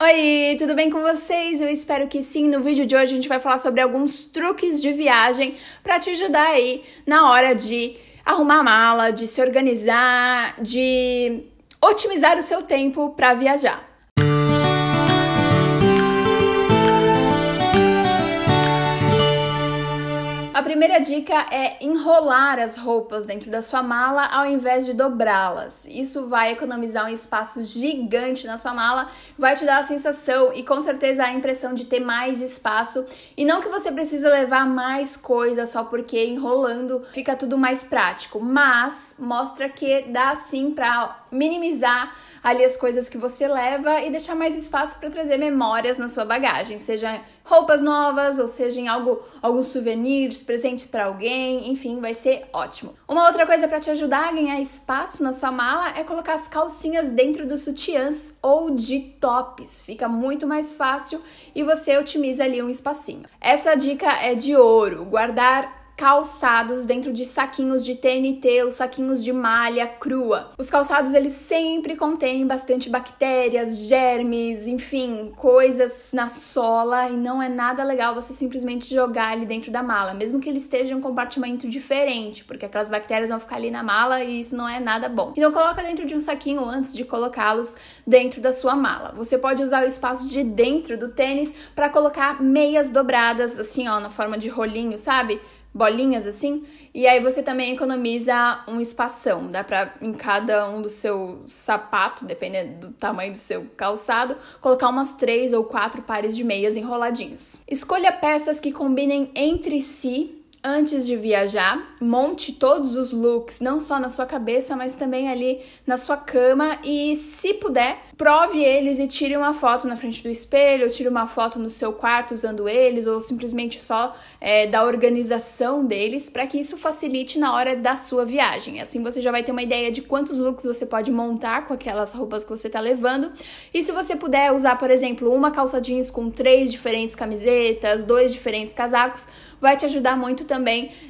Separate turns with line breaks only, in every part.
Oi, tudo bem com vocês? Eu espero que sim. No vídeo de hoje a gente vai falar sobre alguns truques de viagem para te ajudar aí na hora de arrumar a mala, de se organizar, de otimizar o seu tempo para viajar. Primeira dica é enrolar as roupas dentro da sua mala ao invés de dobrá-las. Isso vai economizar um espaço gigante na sua mala, vai te dar a sensação e com certeza a impressão de ter mais espaço e não que você precisa levar mais coisa só porque enrolando fica tudo mais prático, mas mostra que dá sim para minimizar ali as coisas que você leva e deixar mais espaço para trazer memórias na sua bagagem, seja roupas novas ou seja em algo, alguns souvenirs, presentes para alguém, enfim, vai ser ótimo. Uma outra coisa para te ajudar a ganhar espaço na sua mala é colocar as calcinhas dentro dos sutiãs ou de tops. Fica muito mais fácil e você otimiza ali um espacinho. Essa dica é de ouro, guardar calçados dentro de saquinhos de TNT ou saquinhos de malha crua. Os calçados eles sempre contêm bastante bactérias, germes, enfim, coisas na sola e não é nada legal você simplesmente jogar ali dentro da mala, mesmo que ele esteja em um compartimento diferente, porque aquelas bactérias vão ficar ali na mala e isso não é nada bom. Então coloca dentro de um saquinho antes de colocá-los dentro da sua mala. Você pode usar o espaço de dentro do tênis para colocar meias dobradas assim, ó, na forma de rolinho, sabe? Bolinhas assim, e aí você também economiza um espação, dá para em cada um do seu sapato, dependendo do tamanho do seu calçado, colocar umas três ou quatro pares de meias enroladinhos. Escolha peças que combinem entre si antes de viajar, monte todos os looks, não só na sua cabeça, mas também ali na sua cama e, se puder, prove eles e tire uma foto na frente do espelho, tire uma foto no seu quarto usando eles, ou simplesmente só é, da organização deles, para que isso facilite na hora da sua viagem. Assim você já vai ter uma ideia de quantos looks você pode montar com aquelas roupas que você está levando. E se você puder usar, por exemplo, uma calça jeans com três diferentes camisetas, dois diferentes casacos, vai te ajudar muito também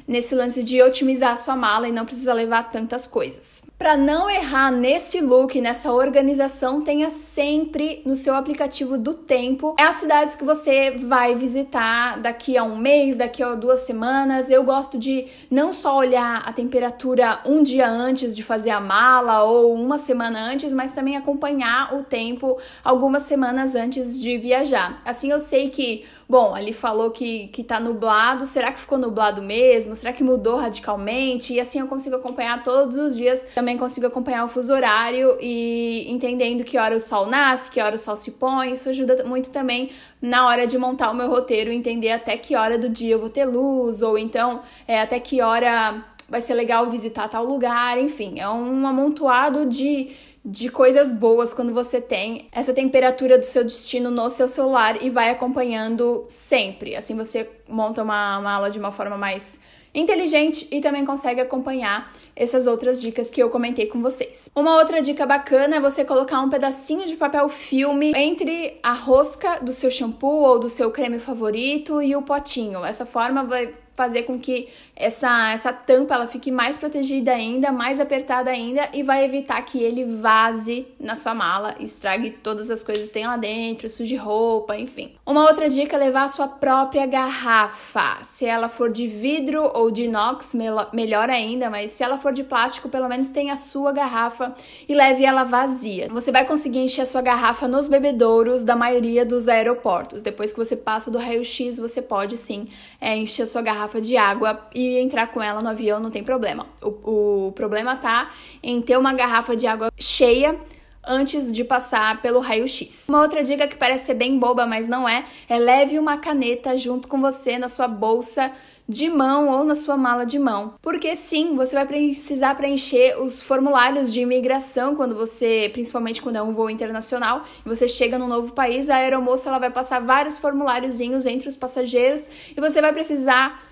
nesse lance de otimizar a sua mala e não precisa levar tantas coisas. Para não errar nesse look, nessa organização, tenha sempre no seu aplicativo do tempo é as cidades que você vai visitar daqui a um mês, daqui a duas semanas. Eu gosto de não só olhar a temperatura um dia antes de fazer a mala ou uma semana antes, mas também acompanhar o tempo algumas semanas antes de viajar. Assim eu sei que bom, ali falou que, que tá nublado, será que ficou nublado mesmo? Será que mudou radicalmente? E assim eu consigo acompanhar todos os dias. Também consigo acompanhar o fuso horário e entendendo que hora o sol nasce, que hora o sol se põe. Isso ajuda muito também na hora de montar o meu roteiro, entender até que hora do dia eu vou ter luz, ou então é, até que hora vai ser legal visitar tal lugar, enfim, é um amontoado de de coisas boas quando você tem essa temperatura do seu destino no seu celular e vai acompanhando sempre. Assim você monta uma mala de uma forma mais inteligente e também consegue acompanhar essas outras dicas que eu comentei com vocês. Uma outra dica bacana é você colocar um pedacinho de papel filme entre a rosca do seu shampoo ou do seu creme favorito e o potinho. Essa forma vai fazer com que essa, essa tampa ela fique mais protegida ainda, mais apertada ainda e vai evitar que ele vaze na sua mala, estrague todas as coisas que tem lá dentro, suje roupa, enfim. Uma outra dica é levar a sua própria garrafa. Se ela for de vidro ou de inox, melhor ainda, mas se ela for de plástico, pelo menos tenha a sua garrafa e leve ela vazia. Você vai conseguir encher a sua garrafa nos bebedouros da maioria dos aeroportos. Depois que você passa do raio-x, você pode sim é, encher a sua garrafa garrafa de água e entrar com ela no avião não tem problema. O, o problema tá em ter uma garrafa de água cheia antes de passar pelo raio-x. Uma outra dica que parece ser bem boba, mas não é, é leve uma caneta junto com você na sua bolsa de mão ou na sua mala de mão. Porque sim, você vai precisar preencher os formulários de imigração quando você, principalmente quando é um voo internacional, e você chega num novo país, a aeromoça ela vai passar vários formuláriozinhos entre os passageiros e você vai precisar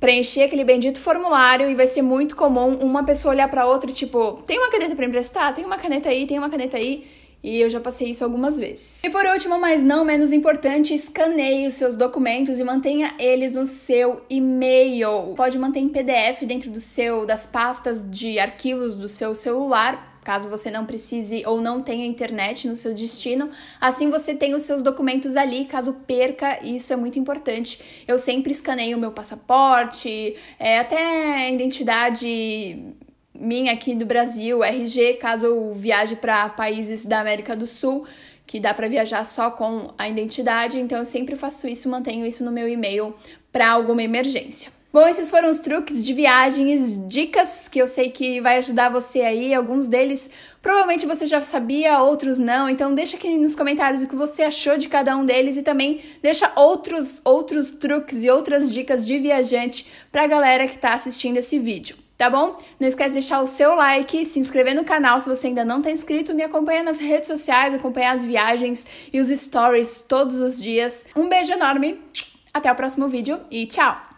preencher aquele bendito formulário e vai ser muito comum uma pessoa olhar para outra tipo, tem uma caneta para emprestar? Tem uma caneta aí? Tem uma caneta aí? E eu já passei isso algumas vezes. E por último, mas não menos importante, escaneie os seus documentos e mantenha eles no seu e-mail. Pode manter em PDF dentro do seu das pastas de arquivos do seu celular caso você não precise ou não tenha internet no seu destino. Assim você tem os seus documentos ali, caso perca, isso é muito importante. Eu sempre escaneio o meu passaporte, é, até identidade minha aqui do Brasil, RG, caso eu viaje para países da América do Sul, que dá para viajar só com a identidade, então eu sempre faço isso, mantenho isso no meu e-mail para alguma emergência. Bom, esses foram os truques de viagens, dicas que eu sei que vai ajudar você aí. Alguns deles provavelmente você já sabia, outros não. Então deixa aqui nos comentários o que você achou de cada um deles e também deixa outros outros truques e outras dicas de viajante para a galera que está assistindo esse vídeo tá bom? Não esquece de deixar o seu like, se inscrever no canal se você ainda não está inscrito, me acompanha nas redes sociais, acompanhar as viagens e os stories todos os dias. Um beijo enorme, até o próximo vídeo e tchau!